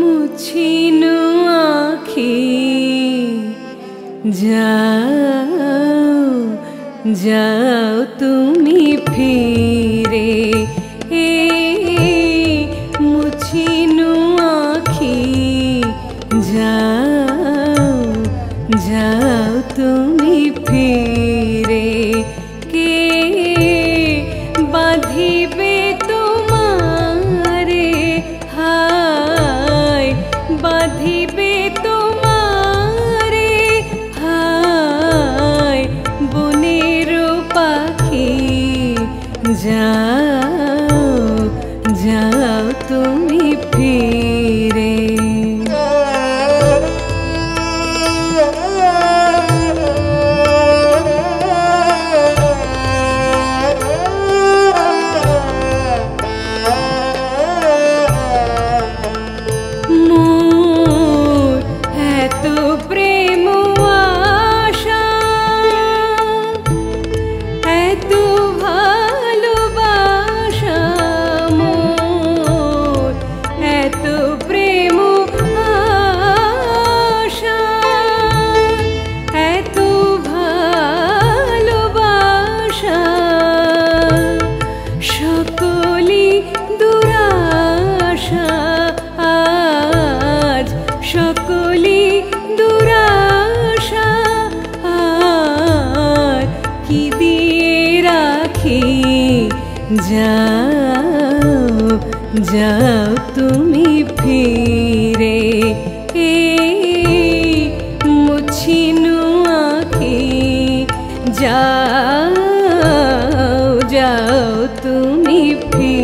মুছিনু আখি যাও যাও তুমি ফিরে এ মুছিনু আখি যাও যাও তুমি ফিরে। যাও ভালোবাসা। সকলি দুরাশা। রাখি? যাও যাও তুমি ফিরে। তুমি ফিরে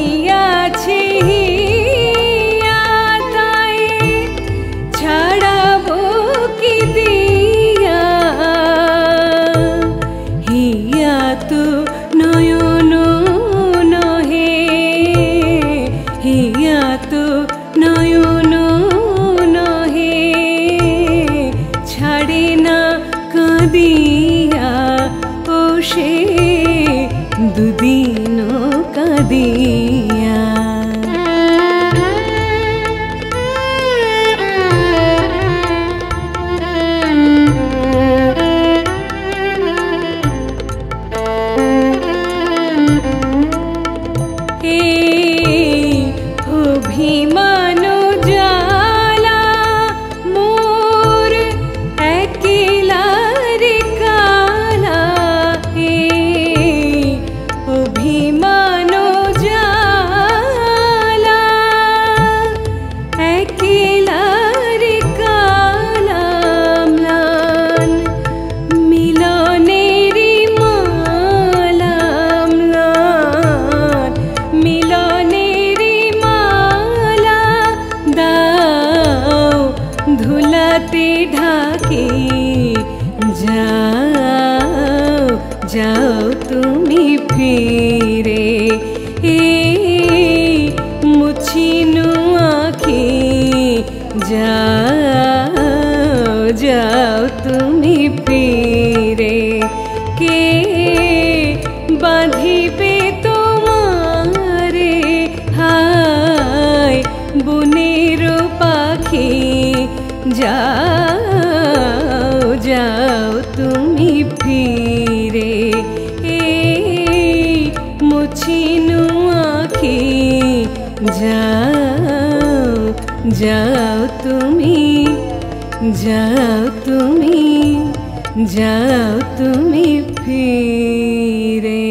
दी যাও যাও তুমি ফিরে। মুছিনু আখি, যাও যাও তুমি ফিরে। কে বাঁধিবে তোমারে? হায় বনের পাখি যাও যাও তুমি যাও তুমি যাও তুমি ফিরে